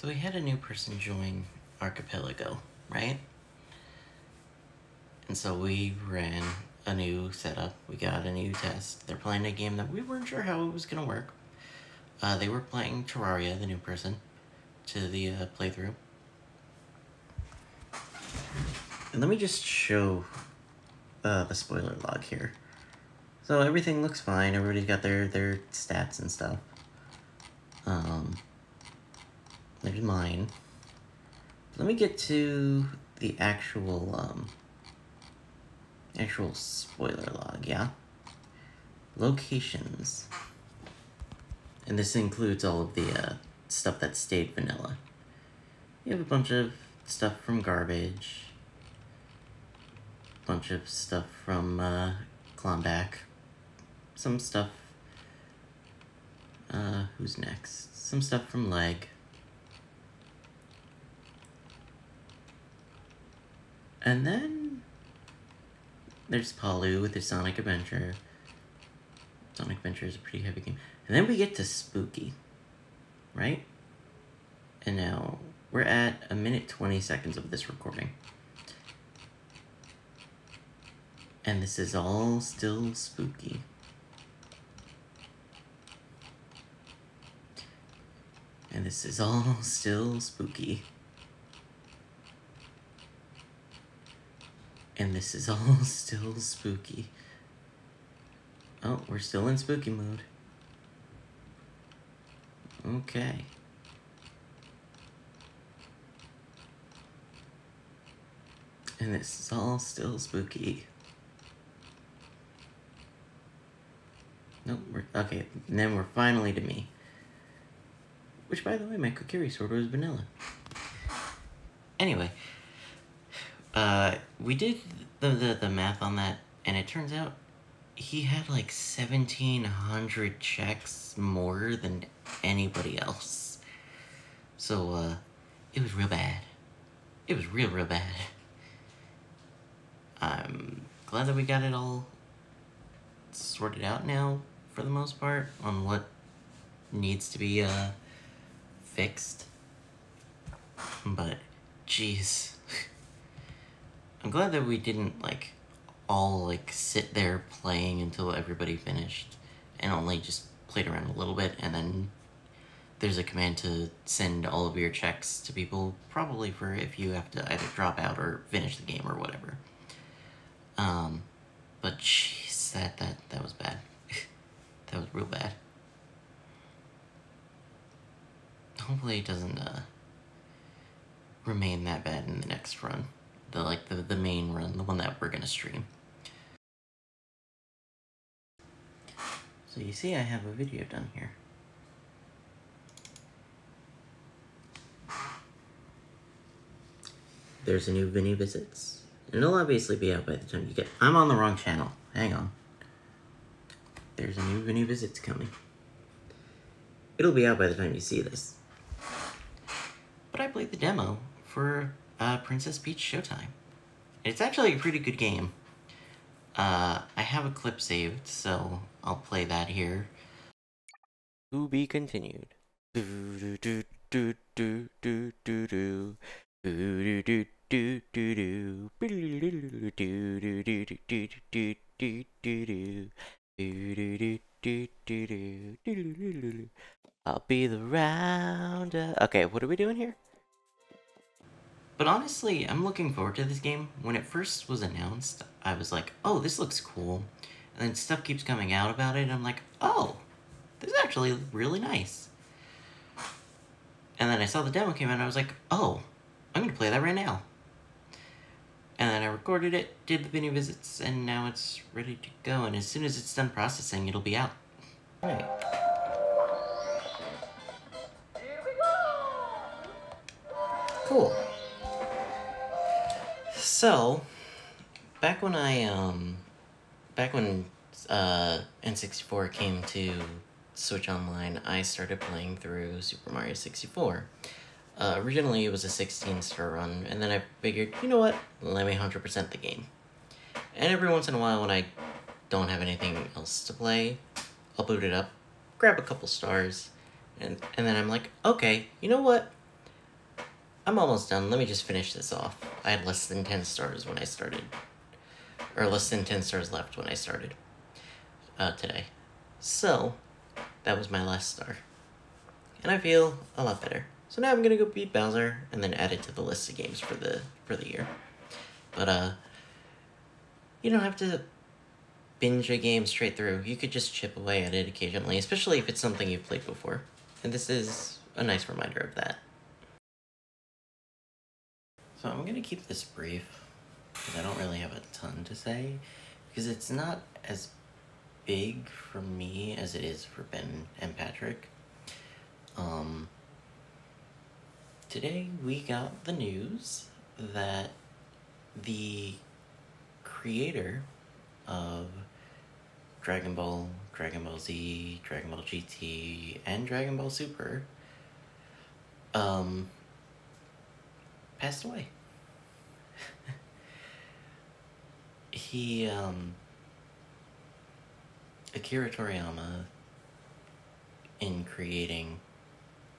So we had a new person join Archipelago, right? And so we ran a new setup. We got a new test. They're playing a game that we weren't sure how it was going to work. Uh, they were playing Terraria, the new person, to the uh, playthrough. And let me just show uh, the spoiler log here. So everything looks fine. Everybody's got their, their stats and stuff. Um, there's mine. Let me get to the actual, um, actual spoiler log, yeah? Locations. And this includes all of the, uh, stuff that stayed vanilla. You have a bunch of stuff from Garbage. Bunch of stuff from, uh, Klondike. Some stuff uh, who's next? Some stuff from Leg. And then there's Palu with his Sonic Adventure. Sonic Adventure is a pretty heavy game. And then we get to Spooky, right? And now we're at a minute 20 seconds of this recording. And this is all still spooky. And this is all still spooky. And this is all still spooky. Oh, we're still in spooky mode. Okay. And this is all still spooky. Nope, we're, okay, and then we're finally to me. Which, by the way, my Kokiri sword was vanilla. Anyway, uh, we did the, the, the math on that, and it turns out he had like 1,700 checks more than anybody else. So, uh, it was real bad. It was real, real bad. I'm glad that we got it all sorted out now, for the most part, on what needs to be, uh, fixed. But, jeez. I'm glad that we didn't, like, all, like, sit there playing until everybody finished. And only just played around a little bit, and then there's a command to send all of your checks to people, probably for if you have to either drop out or finish the game or whatever. Um, but jeez, that, that, that was bad. that was real bad. hopefully it doesn't uh, remain that bad in the next run. The like the, the main run, the one that we're gonna stream. So you see I have a video done here. There's a new Vinny Visits. And it'll obviously be out by the time you get... I'm on the wrong channel. Hang on. There's a new Vinny Visits coming. It'll be out by the time you see this but I played the demo for uh, Princess Peach Showtime. It's actually a pretty good game. Uh, I have a clip saved, so I'll play that here. To be continued. Do do do do do do do do. Do do do do do do. Do do do do do do. I'll be the rounder. Okay, what are we doing here? But honestly, I'm looking forward to this game. When it first was announced, I was like, oh, this looks cool. And then stuff keeps coming out about it, and I'm like, oh, this is actually really nice. And then I saw the demo came out, and I was like, oh, I'm going to play that right now. And then I recorded it, did the video visits, and now it's ready to go. And as soon as it's done processing, it'll be out. Alright. Cool. So, back when I, um, back when, uh, N64 came to Switch Online, I started playing through Super Mario 64. Uh, originally, it was a 16-star run, and then I figured, you know what, let me 100% the game. And every once in a while, when I don't have anything else to play, I'll boot it up, grab a couple stars, and, and then I'm like, okay, you know what, I'm almost done. Let me just finish this off. I had less than 10 stars when I started. Or less than 10 stars left when I started. Uh, today. So, that was my last star. And I feel a lot better. So now I'm gonna go beat Bowser and then add it to the list of games for the for the year. But uh you don't have to binge a game straight through. You could just chip away at it occasionally, especially if it's something you've played before. And this is a nice reminder of that. So I'm gonna keep this brief because I don't really have a ton to say because it's not as big for me as it is for Ben and Patrick. Um, today we got the news that the creator of Dragon Ball, Dragon Ball Z, Dragon Ball GT, and Dragon Ball Super um, passed away. he, um, Akira Toriyama, in creating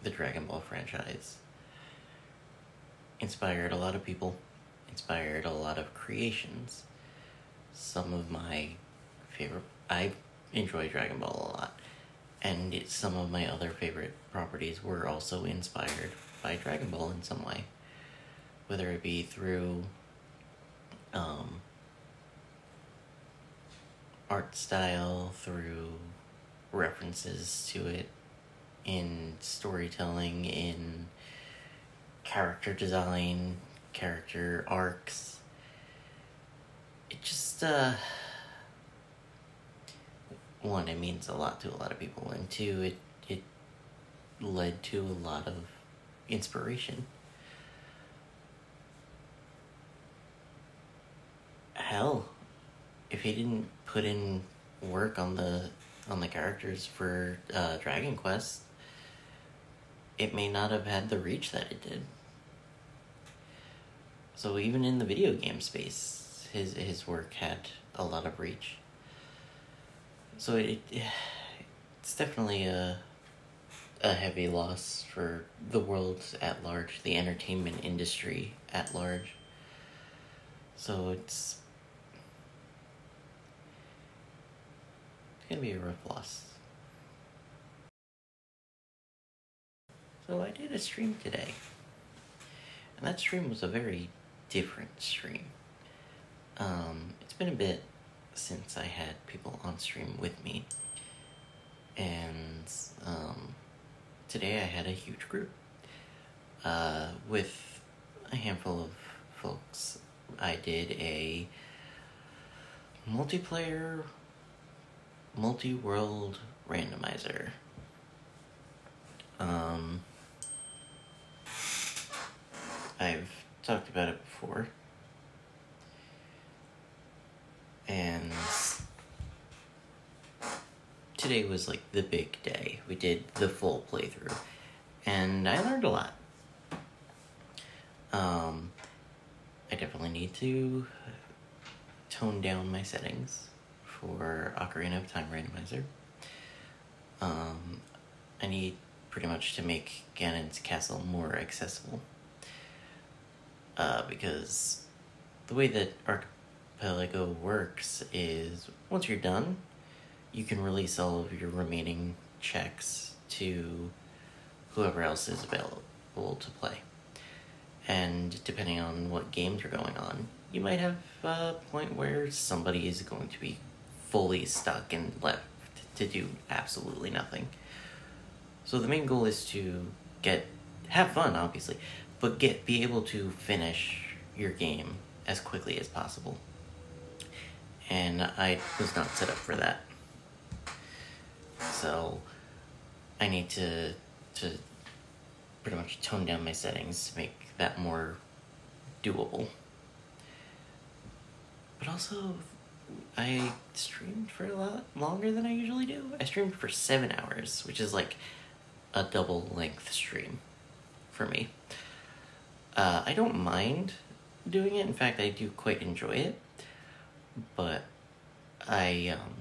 the Dragon Ball franchise, inspired a lot of people, inspired a lot of creations. Some of my favorite, I enjoy Dragon Ball a lot, and some of my other favorite properties were also inspired by Dragon Ball in some way, whether it be through um, art style, through references to it in storytelling, in character design, character arcs. It just, uh, one, it means a lot to a lot of people, and two, it, it led to a lot of inspiration. Hell, if he didn't put in work on the on the characters for uh, Dragon Quest, it may not have had the reach that it did. So even in the video game space, his his work had a lot of reach. So it, it's definitely a a heavy loss for the world at large, the entertainment industry at large. So it's gonna be a rough loss. So I did a stream today, and that stream was a very different stream. Um, it's been a bit since I had people on stream with me, and um, today I had a huge group uh, with a handful of folks. I did a multiplayer, multi world randomizer. Um, I've talked about it before. And today was like the big day. We did the full playthrough, and I learned a lot. Um, I definitely need to tone down my settings for Ocarina of Time Randomizer. Um, I need pretty much to make Ganon's castle more accessible. Uh, because the way that Archipelago works is once you're done, you can release all of your remaining checks to whoever else is available to play. And depending on what games are going on, you might have a point where somebody is going to be fully stuck and left to do absolutely nothing. So the main goal is to get have fun, obviously, but get be able to finish your game as quickly as possible. And I was not set up for that. So I need to to pretty much tone down my settings to make that more doable. But also I streamed for a lot longer than I usually do. I streamed for seven hours, which is like a double length stream for me. Uh, I don't mind doing it. In fact, I do quite enjoy it. But I um,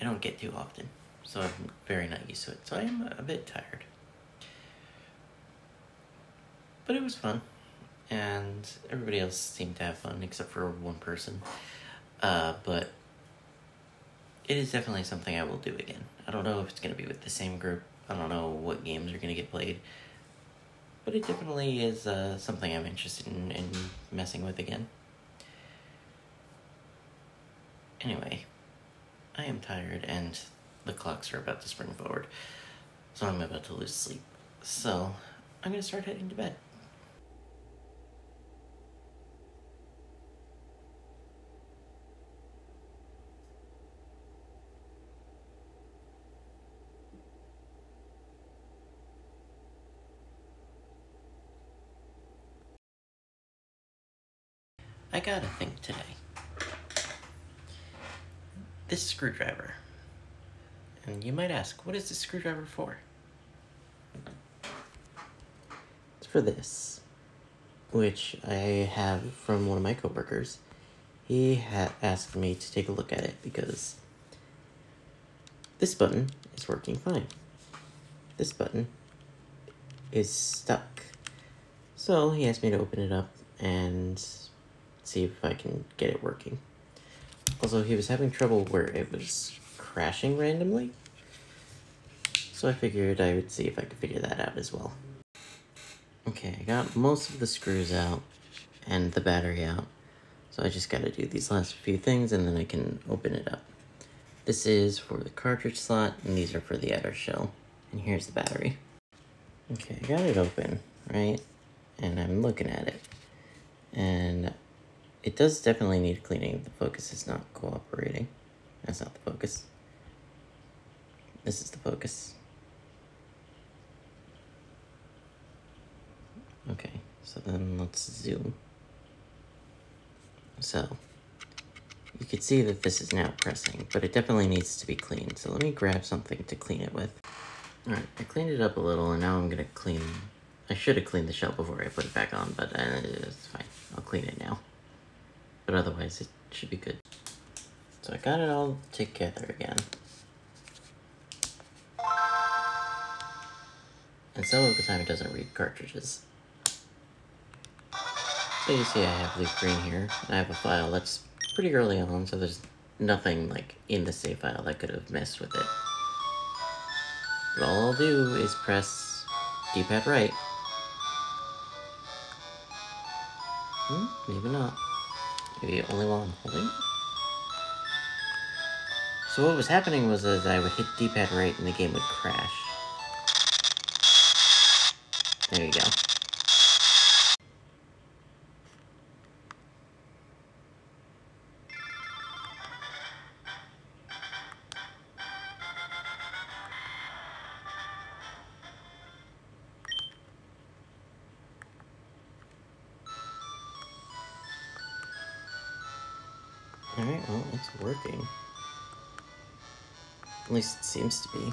I don't get too often, so I'm very not used to it. So I am a bit tired. but it was fun, and everybody else seemed to have fun except for one person. Uh, but it is definitely something I will do again. I don't know if it's going to be with the same group. I don't know what games are going to get played. But it definitely is uh, something I'm interested in, in messing with again. Anyway, I am tired and the clocks are about to spring forward. So I'm about to lose sleep. So I'm going to start heading to bed. I got a thing today. This screwdriver. And you might ask, what is this screwdriver for? It's for this, which I have from one of my coworkers. He had asked me to take a look at it because this button is working fine. This button is stuck. So he asked me to open it up and see if I can get it working. Also, he was having trouble where it was crashing randomly. So I figured I would see if I could figure that out as well. Okay, I got most of the screws out and the battery out. So I just gotta do these last few things and then I can open it up. This is for the cartridge slot and these are for the outer shell. And here's the battery. Okay, I got it open, right? And I'm looking at it. And it does definitely need cleaning. The focus is not cooperating. That's not the focus. This is the focus. Okay, so then let's zoom. So, you can see that this is now pressing, but it definitely needs to be cleaned. So let me grab something to clean it with. Alright, I cleaned it up a little, and now I'm gonna clean... I should have cleaned the shell before I put it back on, but uh, it's fine. I'll clean it now but otherwise it should be good. So I got it all together again. And some of the time it doesn't read cartridges. So you see I have LeafGreen here. And I have a file that's pretty early on, so there's nothing like in the save file that could have messed with it. But all I'll do is press D-pad right. Hmm, maybe not. Maybe only while I'm holding? So what was happening was that I would hit D-pad right and the game would crash. There you go. Alright, well, it's working. At least it seems to be.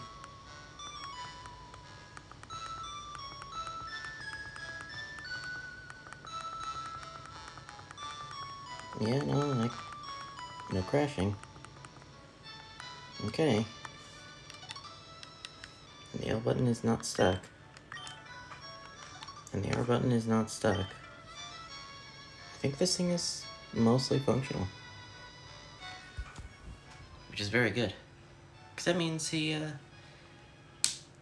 Yeah, no, like, no crashing. Okay. And the L button is not stuck. And the R button is not stuck. I think this thing is mostly functional which is very good. Because that means he uh,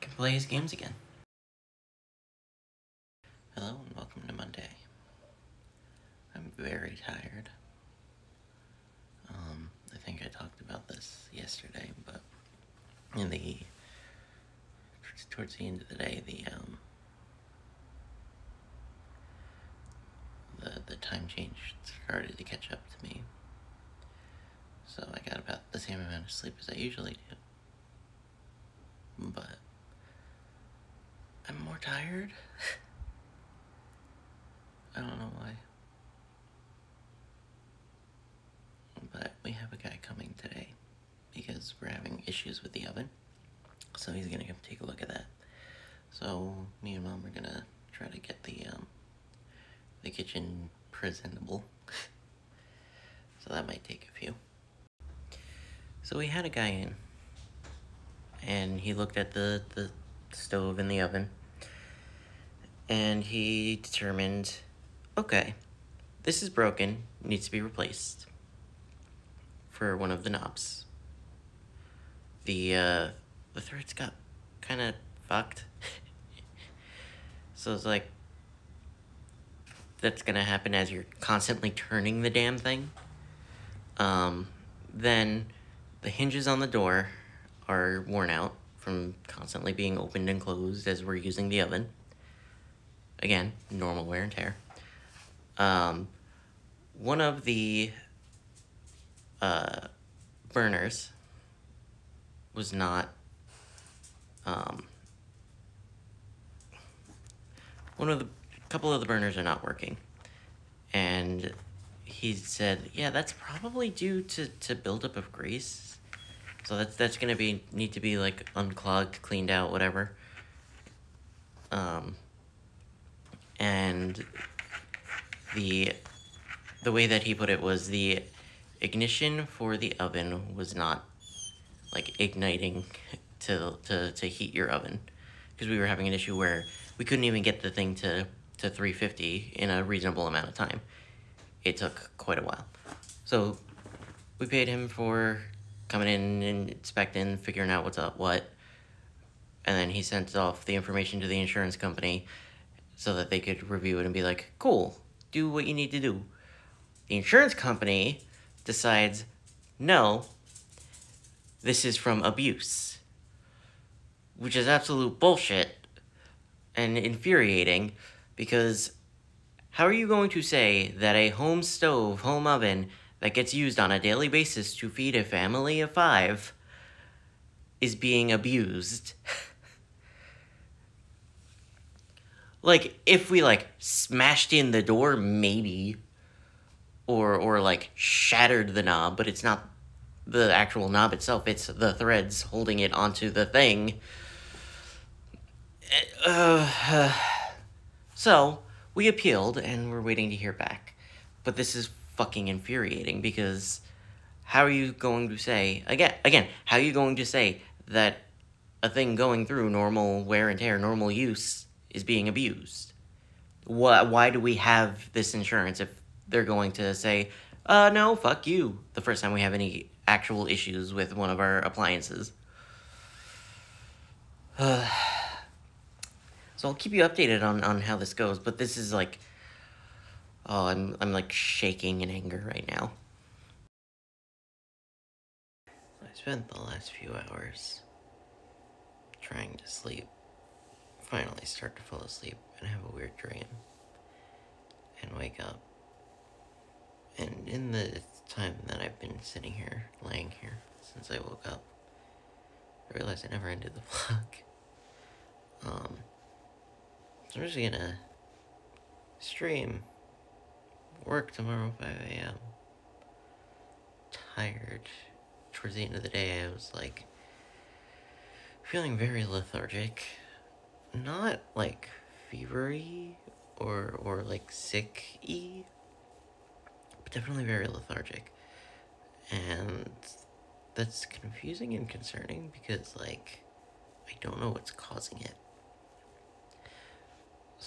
can play his games again. Hello and welcome to Monday. I'm very tired. Um, I think I talked about this yesterday, but in the towards the end of the day, the um, the the time change started to catch up to me so I got about of sleep as I usually do. But I'm more tired. I don't know why. But we have a guy coming today because we're having issues with the oven. So he's gonna come take a look at that. So me and mom are gonna try to get the um the kitchen presentable. so that might take a few. So we had a guy in, and he looked at the, the stove and the oven, and he determined, okay, this is broken, needs to be replaced for one of the knobs. The uh, the threads got kind of fucked. so it's like that's gonna happen as you're constantly turning the damn thing. Um, then the hinges on the door are worn out from constantly being opened and closed as we're using the oven. Again, normal wear and tear. Um, one of the uh, burners was not um, one of the couple of the burners are not working and he said yeah that's probably due to to buildup of grease. So that's that's gonna be need to be like unclogged cleaned out whatever. Um and the the way that he put it was the ignition for the oven was not like igniting to to, to heat your oven. Because we were having an issue where we couldn't even get the thing to to 350 in a reasonable amount of time it took quite a while so we paid him for coming in and inspecting figuring out what's up what and then he sent off the information to the insurance company so that they could review it and be like cool do what you need to do the insurance company decides, no, this is from abuse. Which is absolute bullshit and infuriating because how are you going to say that a home stove, home oven that gets used on a daily basis to feed a family of five is being abused? like, if we, like, smashed in the door, maybe or or like shattered the knob, but it's not the actual knob itself. It's the threads holding it onto the thing. Uh, so we appealed and we're waiting to hear back. But this is fucking infuriating because how are you going to say again again how are you going to say that a thing going through normal wear and tear normal use is being abused why, why do we have this insurance if they're going to say, uh, no, fuck you, the first time we have any actual issues with one of our appliances. So I'll keep you updated on, on how this goes, but this is like, oh, I'm, I'm like shaking in anger right now. I spent the last few hours trying to sleep, finally start to fall asleep and have a weird dream, and wake up and in the time that I've been sitting here, laying here, since I woke up, I realized I never ended the vlog. Um, I'm just gonna stream, work tomorrow 5 a.m. Tired. Towards the end of the day, I was like, feeling very lethargic. Not like fevery or, or like sick-y, but definitely very lethargic. And that's confusing and concerning because, like, I don't know what's causing it.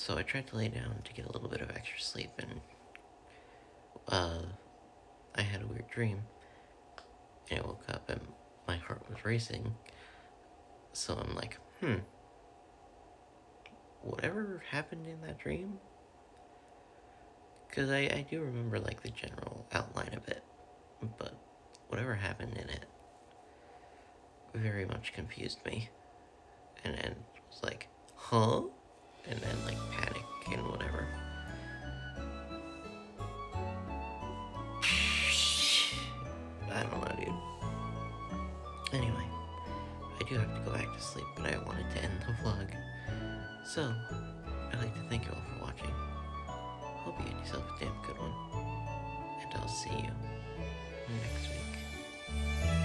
So I tried to lay down to get a little bit of extra sleep, and uh, I had a weird dream. And I woke up and my heart was racing. So I'm like, hmm, whatever happened in that dream because I, I do remember, like, the general outline of it. But whatever happened in it very much confused me. And then was like, huh? And then, like, panic and whatever. I don't know, dude. Anyway, I do have to go back to sleep, but I wanted to end the vlog. So, I'd like to thank you all for watching. Hope you get yourself a damn good one. And I'll see you next week.